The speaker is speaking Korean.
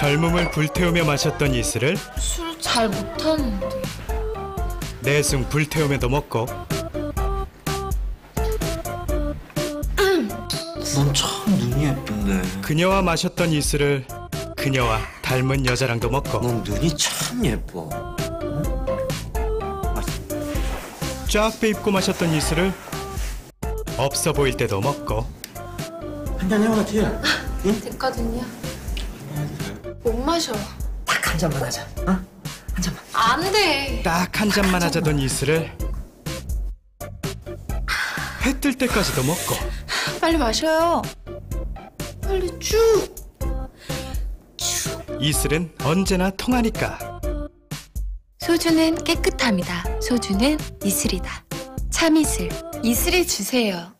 젊음을 불태우며 마셨던 이슬을 술 잘 못하는데. 내숭 불태우며도 먹고 넌 참 눈이 예쁜데. 그녀와 마셨던 이슬을 그녀와 닮은 여자랑도 먹고 넌 눈이 참 예뻐. 쫙 빼입고 마셨던 이슬을 없어 보일 때도 먹고 한잔 해와 티야. 됐거든요. 못 마셔. 딱 한 잔만 하자. 어? 한 잔만. 안 돼. 딱 한 잔만 하자던 이슬을 해 뜰 때까지도 먹고 빨리 마셔요. 빨리 쭉. 이슬은 언제나 통하니까 소주는 깨끗합니다. 소주는 이슬이다. 참이슬. 이슬이 주세요.